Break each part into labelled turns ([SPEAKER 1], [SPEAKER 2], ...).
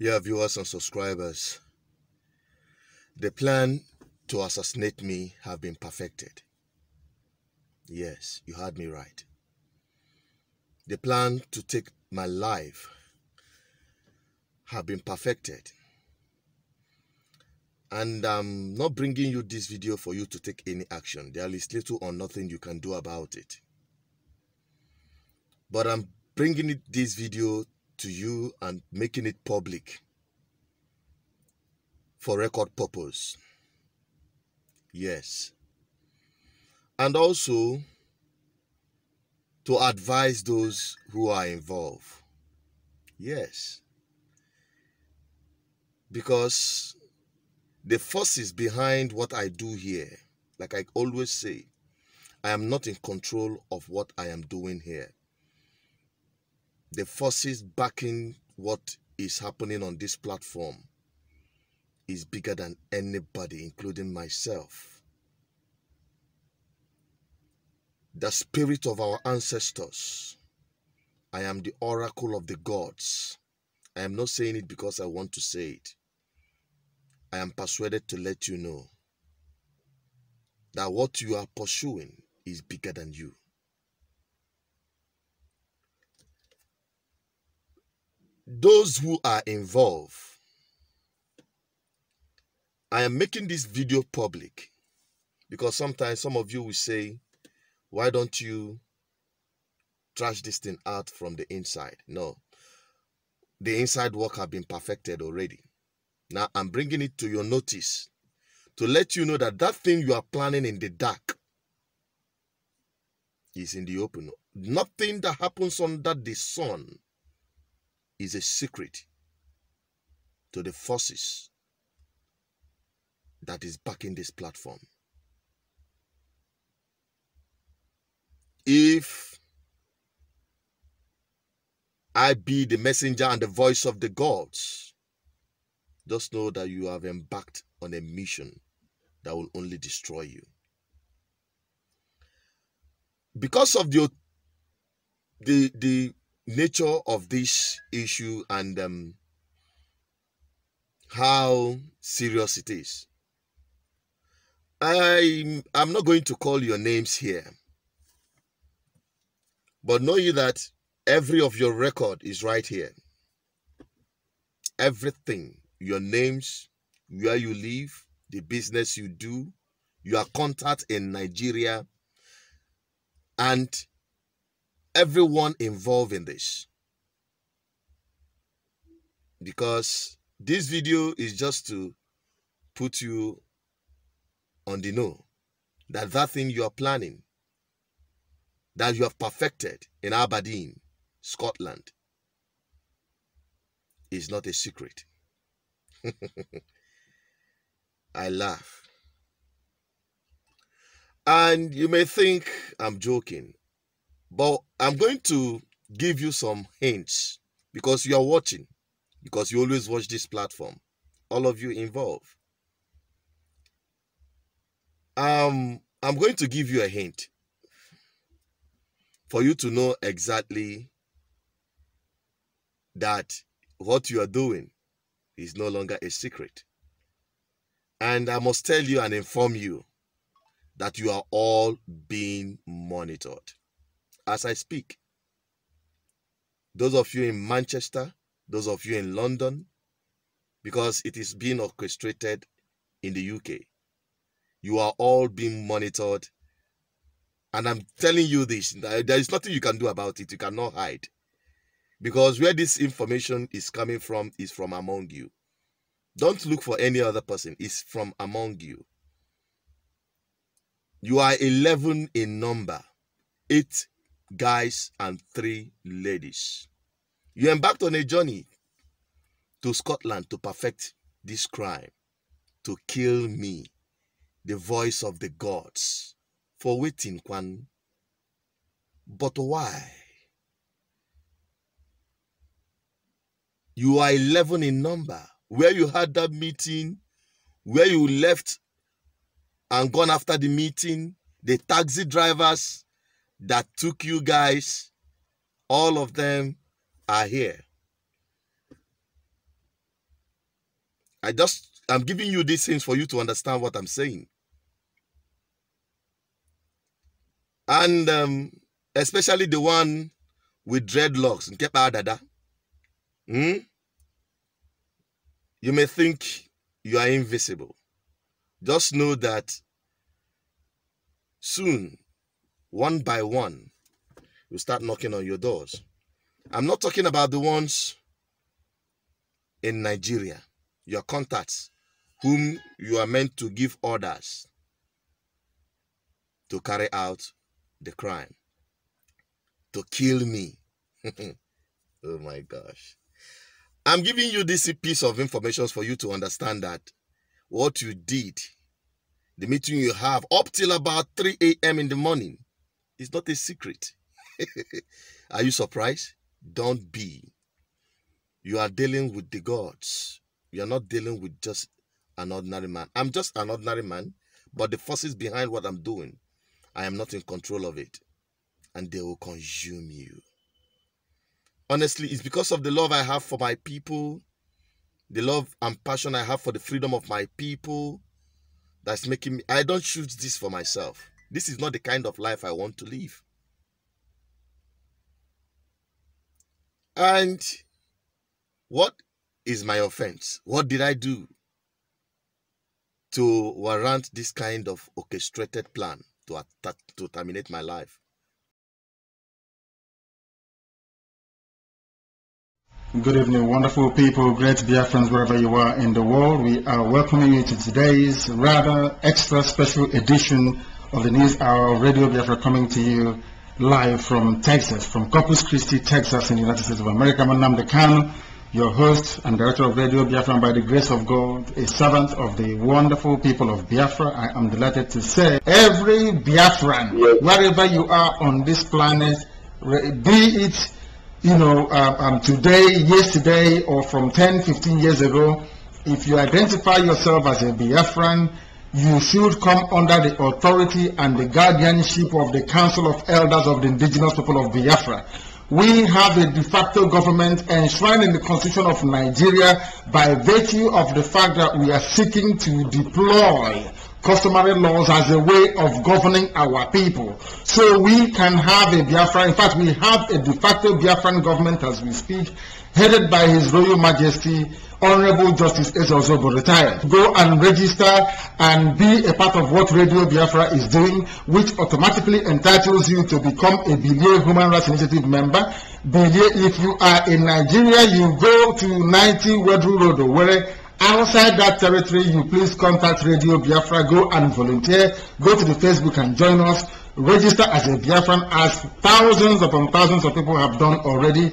[SPEAKER 1] Yeah, viewers and subscribers. The plan to assassinate me have been perfected. Yes, you heard me right. The plan to take my life have been perfected. And I'm not bringing you this video for you to take any action. There is little or nothing you can do about it. But I'm bringing this video to you and making it public for record purpose. Yes. And also to advise those who are involved. Yes. Because the forces behind what I do here, like I always say, I am not in control of what I am doing here. The forces backing what is happening on this platform is bigger than anybody, including myself. The spirit of our ancestors. I am the oracle of the gods. I am not saying it because I want to say it. I am persuaded to let you know that what you are pursuing is bigger than you. Those who are involved, I am making this video public because sometimes some of you will say, why don't you trash this thing out from the inside? No, the inside work have been perfected already. Now I'm bringing it to your notice to let you know that that thing you are planning in the dark is in the open. Nothing that happens under the sun is a secret to the forces that is backing this platform. If I be the messenger and the voice of the gods, just know that you have embarked on a mission that will only destroy you. Because of the the the nature of this issue and um, how serious it is, I I'm not going to call your names here, but know you that every of your record is right here. Everything your names, where you live, the business you do, your contact in Nigeria, and everyone involved in this. Because this video is just to put you on the know that that thing you are planning, that you have perfected in Aberdeen, Scotland, is not a secret. I laugh. And you may think I'm joking, but I'm going to give you some hints because you are watching, because you always watch this platform, all of you involved. Um, I'm going to give you a hint for you to know exactly that what you are doing is no longer a secret. And I must tell you and inform you that you are all being monitored as I speak. Those of you in Manchester, those of you in London, because it is being orchestrated in the UK. You are all being monitored. And I'm telling you this, there is nothing you can do about it. You cannot hide. Because where this information is coming from is from among you. Don't look for any other person, it's from among you. You are 11 in number, eight guys and three ladies. You embarked on a journey to Scotland to perfect this crime, to kill me, the voice of the gods, for waiting, Kwan. But why? You are 11 in number. Where you had that meeting, where you left and gone after the meeting, the taxi drivers that took you guys, all of them are here. I just I'm giving you these things for you to understand what I'm saying. And um, especially the one with dreadlocks. Hmm? You may think you are invisible. Just know that soon, one by one, will start knocking on your doors. I'm not talking about the ones in Nigeria, your contacts, whom you are meant to give orders to carry out the crime, to kill me. oh my gosh. I'm giving you this piece of information for you to understand that what you did, the meeting you have up till about 3 a.m. in the morning, is not a secret. are you surprised? Don't be. You are dealing with the gods. You are not dealing with just an ordinary man. I'm just an ordinary man, but the forces behind what I'm doing, I am not in control of it. And they will consume you. Honestly, it's because of the love I have for my people, the love and passion I have for the freedom of my people that's making me. I don't choose this for myself. This is not the kind of life I want to live. And what is my offense? What did I do to warrant this kind of orchestrated plan to, to terminate my life?
[SPEAKER 2] Good evening, wonderful people, great Biafrans wherever you are in the world. We are welcoming you to today's rather extra special edition of the News Hour of Radio Biafra coming to you live from Texas, from Corpus Christi, Texas in the United States of America. My name is Kanu, your host and director of Radio Biafra, and by the grace of God, a servant of the wonderful people of Biafra. I am delighted to say every Biafran, wherever you are on this planet, be it you know, uh, um, today, yesterday, or from 10, 15 years ago, if you identify yourself as a Biafran, you should come under the authority and the guardianship of the Council of Elders of the Indigenous People of Biafra. We have a de facto government enshrined in the Constitution of Nigeria by virtue of the fact that we are seeking to deploy customary laws as a way of governing our people. So we can have a Biafra, in fact, we have a de facto Biafran government as we speak, headed by His Royal Majesty, Honorable Justice Ezozobo retired. Go and register and be a part of what Radio Biafra is doing, which automatically entitles you to become a Bilie Human Rights Initiative member. Bilie, if you are in Nigeria, you go to 90 Wedru Road, where Outside that territory, you please contact Radio Biafra, go and volunteer, go to the Facebook and join us, register as a Biafran as thousands upon thousands of people have done already,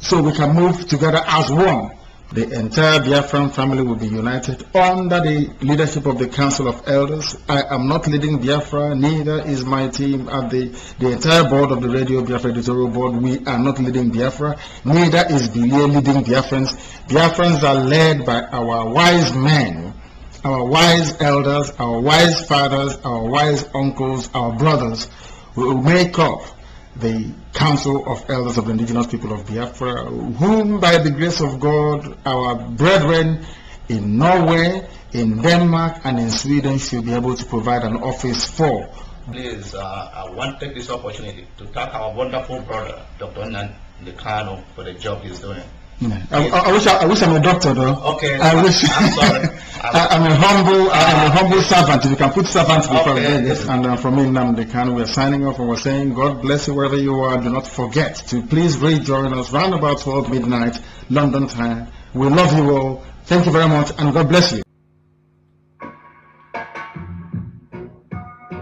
[SPEAKER 2] so we can move together as one. The entire Biafran family will be united under the leadership of the Council of Elders. I am not leading Biafra, neither is my team at the, the entire board of the Radio Biafra editorial board. We are not leading Biafra, neither is Bilie leading Biafrans. Biafrans are led by our wise men, our wise elders, our wise fathers, our wise uncles, our brothers, who make up the Council of Elders of the Indigenous People of Biafra, whom by the grace of God, our brethren in Norway, in Denmark, and in Sweden should be able to provide an office for.
[SPEAKER 3] Please, uh, I want to take this opportunity to thank our wonderful brother, Dr. Nnamdi Kanu, for the job he's doing.
[SPEAKER 2] Yeah. I, I, wish I, I, wish I'm a doctor though.
[SPEAKER 3] Okay.
[SPEAKER 2] I wish.
[SPEAKER 3] I'm sorry.
[SPEAKER 2] I, am a humble. I'm a humble servant. If you can put servant before
[SPEAKER 3] Okay.
[SPEAKER 2] yes. And uh, from me, Nnamdi Kanu, we're signing off and we're saying, God bless you wherever you are. Do not forget to please rejoin us round about 12 midnight London time. We love you all. Thank you very much, and God bless you.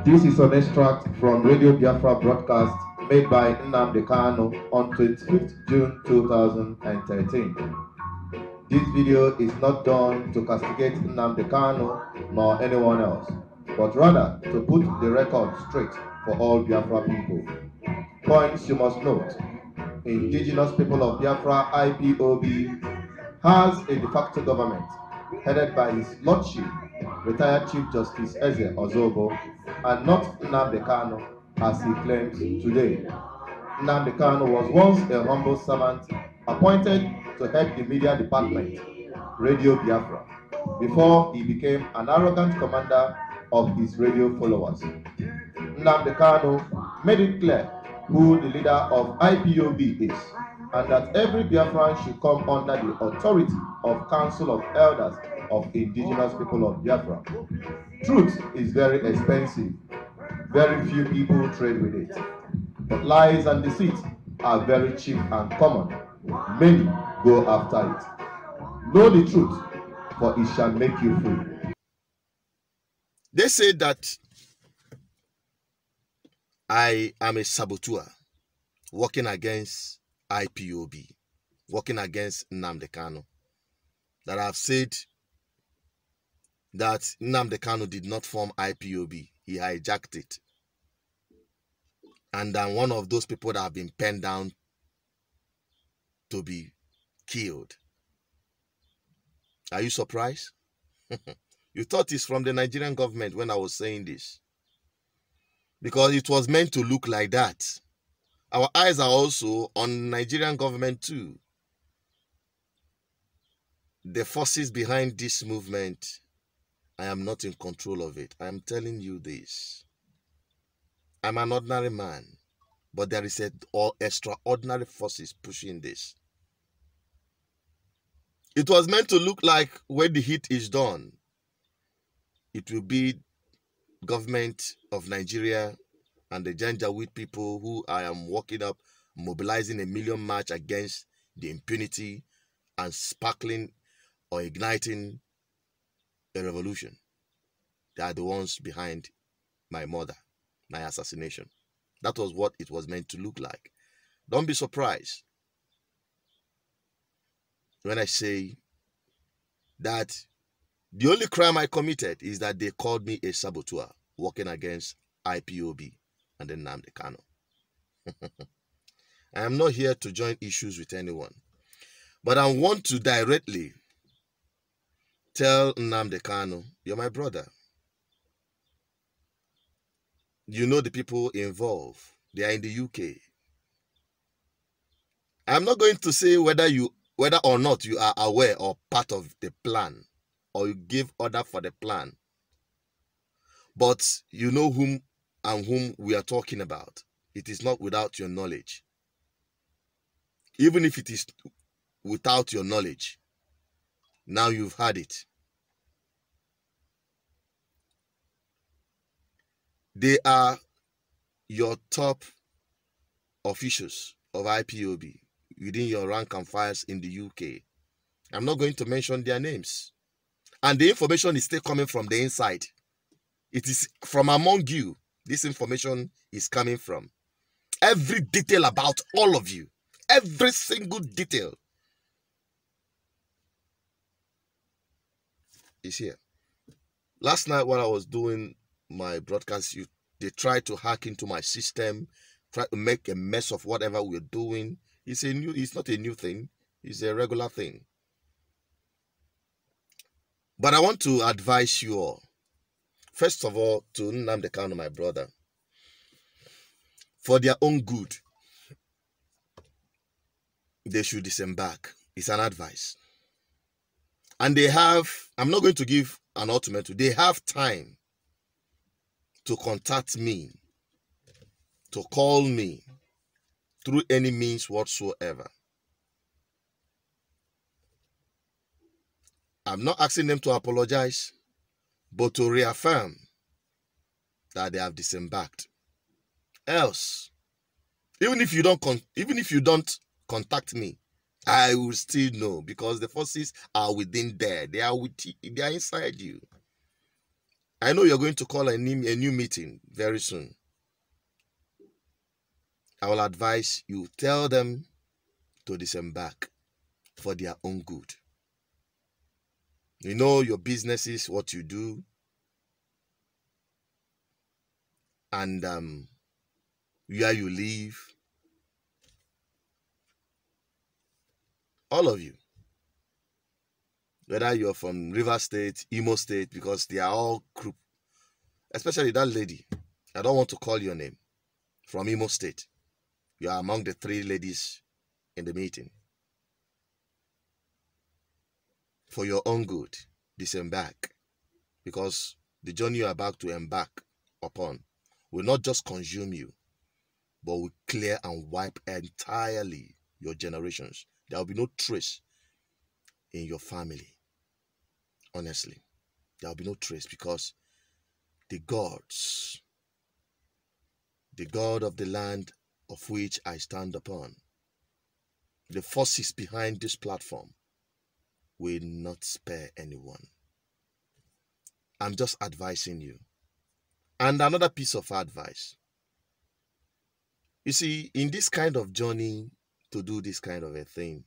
[SPEAKER 4] This is an extract from Radio Biafra broadcast made by Nnamdi Kanu on 25th June 2013. This video is not done to castigate Nnamdi Kanu nor anyone else, but rather to put the record straight for all Biafra people. Points you must note. Indigenous People of Biafra IPOB has a de facto government headed by His Lordship, retired Chief Justice Eze Ozobo, and not Nnamdi Kanu as he claims today. Nnamdi was once a humble servant appointed to head the media department, Radio Biafra. before he became an arrogant commander of his radio followers. Nnamdi made it clear who the leader of IPOB is and that every Biafran should come under the authority of Council of Elders of Indigenous People of Biafra. Truth is very expensive. Very few people trade with it. But lies and deceit are very cheap and common. Many go after it. Know the truth, for it shall make you free.
[SPEAKER 1] They say that I am a saboteur working against IPOB, working against Nnamdi Kanu. That I've said that Nnamdi Kanu did not form IPOB, he hijacked it. And I'm one of those people that have been penned down to be killed. Are you surprised? you thought it's from the Nigerian government when I was saying this. Because it was meant to look like that. Our eyes are also on Nigerian government too. The forces behind this movement, I am not in control of it. I am telling you this. I'm an ordinary man, but there is all extraordinary forces pushing this. It was meant to look like when the heat is done, it will be government of Nigeria and the Janjaweed people who I am working up, mobilizing a million march against the impunity and sparkling or igniting a revolution. They are the ones behind my mother, my assassination. That was what it was meant to look like. Don't be surprised when I say that the only crime I committed is that they called me a saboteur working against IPOB and then Nnamdi Kanu. I am not here to join issues with anyone, but I want to directly tell Nnamdi Kanu, you're my brother. You know the people involved. They are in the UK. I'm not going to say whether you whether or not you are aware or part of the plan or you give order for the plan. But you know whom and whom we are talking about. It is not without your knowledge. Even if it is without your knowledge, now you've had it. They are your top officials of IPOB within your rank and files in the UK. I'm not going to mention their names. And the information is still coming from the inside. It is from among you this information is coming from. Every detail about all of you, every single detail is here. Last night, while I was doing my broadcast, you they try to hack into my system, try to make a mess of whatever we're doing. It's a new, it's not a new thing, it's a regular thing. But I want to advise you all First of all, to Nnamdi Kanu, my brother, for their own good, they should disembark. It's an advice. And they have, I'm not going to give an ultimatum, they have time to contact me, to call me through any means whatsoever. I'm not asking them to apologize but to reaffirm that they have disembarked. Else, even if you don't even if you don't contact me, I will still know because the forces are within there. They are with they are inside you. I know you're going to call a new, a new meeting very soon. I will advise you tell them to disembark for their own good. You know your businesses, what you do, and um, where you live. All of you. Whether you're from River State, Imo State, because they are all group, especially that lady. I don't want to call your name. From Imo State. You are among the three ladies in the meeting. for your own good. disembark because the journey you're about to embark upon will not just consume you, but will clear and wipe entirely your generations. There will be no trace in your family. Honestly, there will be no trace because the gods, the God of the land of which I stand upon, the forces behind this platform will not spare anyone. I'm just advising you. And another piece of advice. You see, in this kind of journey to do this kind of a thing,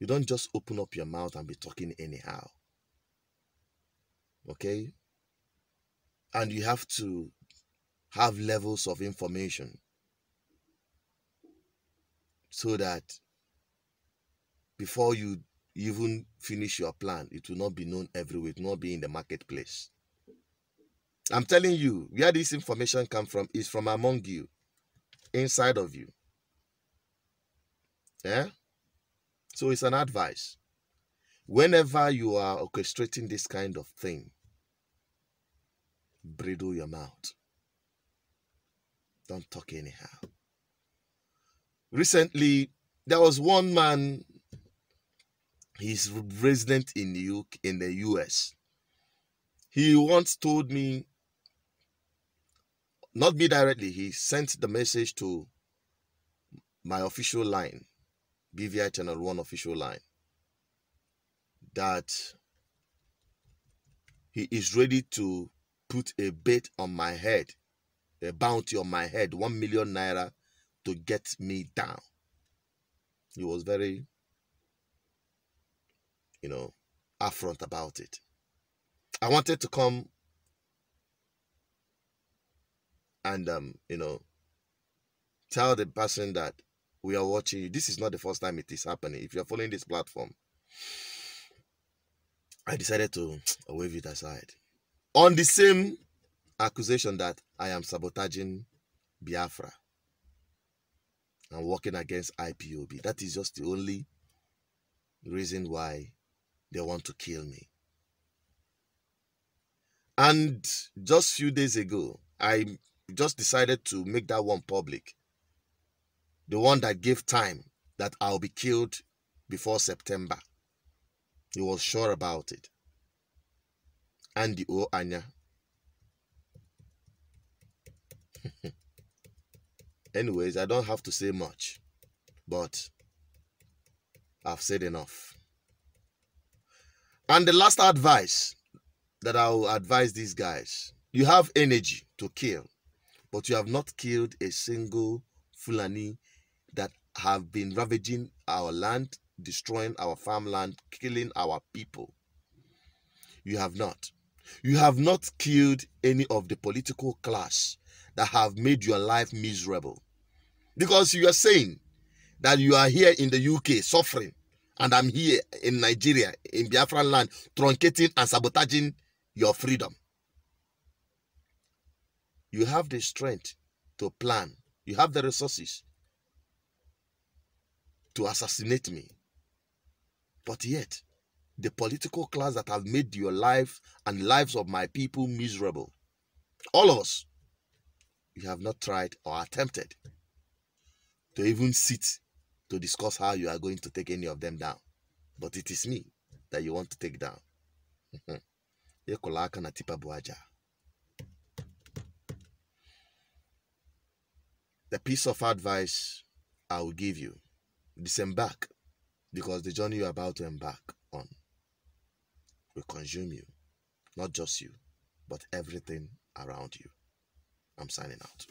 [SPEAKER 1] you don't just open up your mouth and be talking anyhow. Okay? And you have to have levels of information so that before you even finish your plan, it will not be known everywhere, it will not be in the marketplace. I'm telling you, where this information come from is from among you, inside of you. Yeah? So it's an advice. Whenever you are orchestrating this kind of thing, bridle your mouth. Don't talk anyhow. Recently, there was one man, he's resident in the UK, in the US. He once told me not me directly, he sent the message to my official line, BVI Channel 1 official line, that he is ready to put a bet on my head, a bounty on my head, one million naira to get me down. He was very, you know, upfront about it. I wanted to come and um, you know, tell the person that we are watching you. This is not the first time it is happening. If you're following this platform, I decided to wave it aside. On the same accusation that I am sabotaging Biafra and working against IPOB. That is just the only reason why they want to kill me. And just few days ago, I just decided to make that one public. The one that gave time that I'll be killed before September. He was sure about it. Andy O. Anya. Anyways, I don't have to say much, but I've said enough. And the last advice that I'll advise these guys you have energy to kill but you have not killed a single Fulani that have been ravaging our land, destroying our farmland, killing our people. You have not. You have not killed any of the political class that have made your life miserable. Because you are saying that you are here in the UK suffering, and I'm here in Nigeria, in Biafran land, truncating and sabotaging your freedom. You have the strength to plan. You have the resources to assassinate me. But yet, the political class that have made your life and lives of my people miserable, all of us, you have not tried or attempted to even sit to discuss how you are going to take any of them down. But it is me that you want to take down. The piece of advice I will give you disembark because the journey you're about to embark will consume you, not just you, but everything around you. I'm signing out.